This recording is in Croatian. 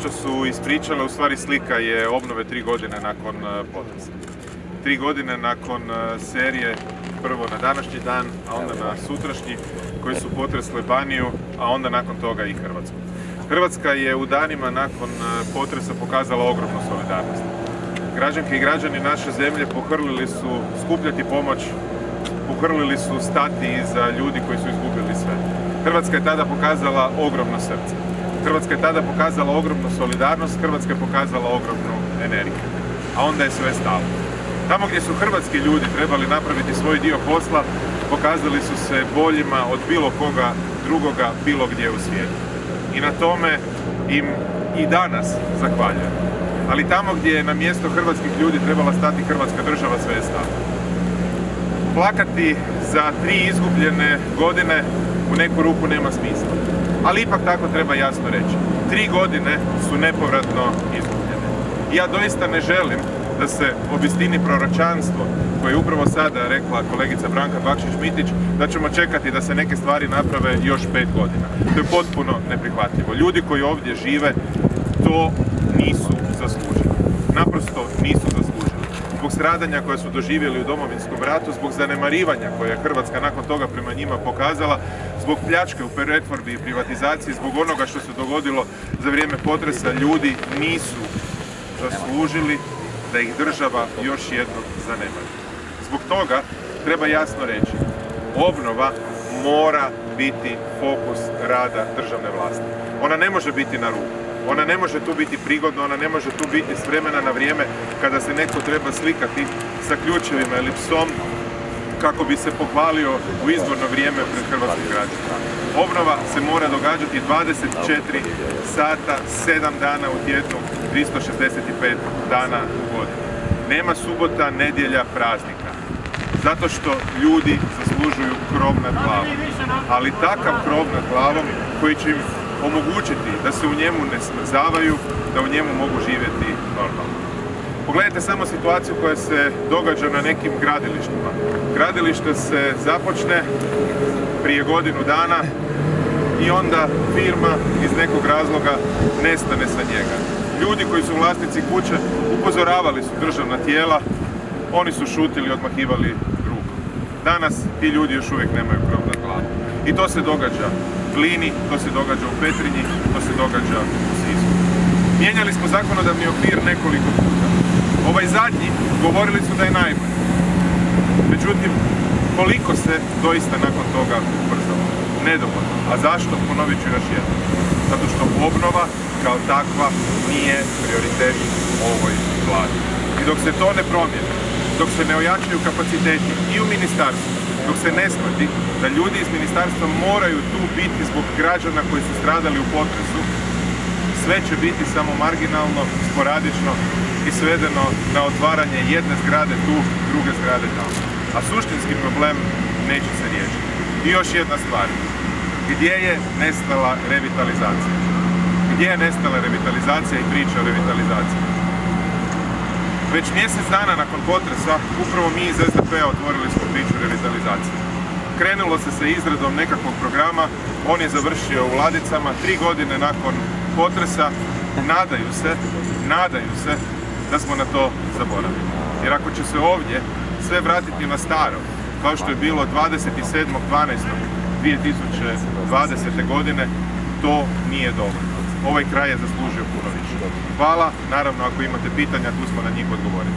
Što su ispričale, u stvari slika je obnove tri godine nakon e, potresa. Tri godine nakon e, serije, prvo na današnji dan, a onda na sutrašnji, koji su potresle Baniju, a onda nakon toga i Hrvatsku. Hrvatska je u danima nakon e, potresa pokazala ogromnu solidarnost. Građanke i građani naše zemlje pohrlili su skupljati pomoć, pohrlili su stati iza ljudi koji su izgubili sve. Hrvatska je tada pokazala ogromno srce. Hrvatska je tada pokazala ogromnu solidarnost, Hrvatska je pokazala ogromnu energiju. A onda je sve stalo. Tamo gdje su hrvatski ljudi trebali napraviti svoj dio posla, pokazali su se boljima od bilo koga drugoga, bilo gdje u svijetu. I na tome im i danas zahvaljujem. Ali tamo gdje je na mjesto hrvatskih ljudi trebala stati hrvatska država, sve je stalo. Plakati za tri izgubljene godine u neku ruku nema smisla. Ali ipak tako treba jasno reći. Tri godine su nepovratno izgubljene. Ja doista ne želim da se obistini proročanstvo koje je upravo sada rekla kolegica Branka Bakšić-Mitić da ćemo čekati da se neke stvari naprave još pet godina. To je potpuno neprihvatljivo. Ljudi koji ovdje žive to nisu zaslužili. Naprosto nisu zaslužili. Zbog stradanja koje su doživjeli u domovinskom ratu, zbog zanemarivanja koje je Hrvatska nakon toga prema njima pokazala, zbog pljačke u pretvorbi i privatizaciji, zbog onoga što se dogodilo za vrijeme potresa, ljudi nisu zaslužili da ih država još jednom zanemari. Zbog toga treba jasno reći, obnova mora biti fokus rada državne vlasti. Ona ne može biti na ruku. Ona ne može tu biti prigodna, ona ne može tu biti s vremena na vrijeme kada se neko treba slikati sa ključevima ili psom kako bi se pohvalio u izborno vrijeme pred hrvatskim građanima. Obnova se mora događati 24 sata, 7 dana u tjednu, 365 dana u godini. Nema subota, nedjelja, praznika. Zato što ljudi zaslužuju krov nad glavom. Ali takav krov nad glavom koji će im omogućiti da se u njemu ne smrzavaju, da u njemu mogu živjeti normalno. Pogledajte samo situaciju koja se događa na nekim gradilištima. Gradilište se započne prije godinu dana i onda firma iz nekog razloga nestane sa njega. Ljudi koji su vlasnici kuće upozoravali su državna tijela, oni su šutili, odmahivali rukom. Danas ti ljudi još uvijek nemaju krov nad glavom. I to se događa u Glini, to se događa u Petrinji, to se događa u Sisku. Mijenjali smo zakonodavni okvir nekoliko puta. Ovaj zadnji govorili su da je najbolji. Međutim, koliko se doista nakon toga ubrzalo? Nedovoljno. A zašto? Ponovit ću još jednom. Zato što obnova kao takva nije prioritet ovoj vladi. I dok se to ne promijeni, dok se ne ojačaju kapaciteti i u ministarstvu, dok se ne shvati da ljudi iz ministarstva moraju tu biti zbog građana koji su stradali u potresu, sve će biti samo marginalno, sporadično i svedeno na otvaranje jedne zgrade tu, druge zgrade tamo. A suštinski problem neće se riješiti. I još jedna stvar. Gdje je nestala revitalizacija? Gdje je nestala revitalizacija i priča o revitalizaciji? Već mjesec dana nakon potresa upravo mi iz SDP-a otvorili smo priču revitalizacije. Krenulo se sa izradom nekakvog programa, on je završio u Ladicama, tri godine nakon potresa, nadaju se, nadaju se da smo na to zaboravili. Jer ako će se ovdje sve vratiti na staro, kao što je bilo 27.12.2020. godine, to nije dovoljno. Ovaj kraj je zaslužio puno više. Hvala, naravno ako imate pitanja, tu smo na njih odgovoriti.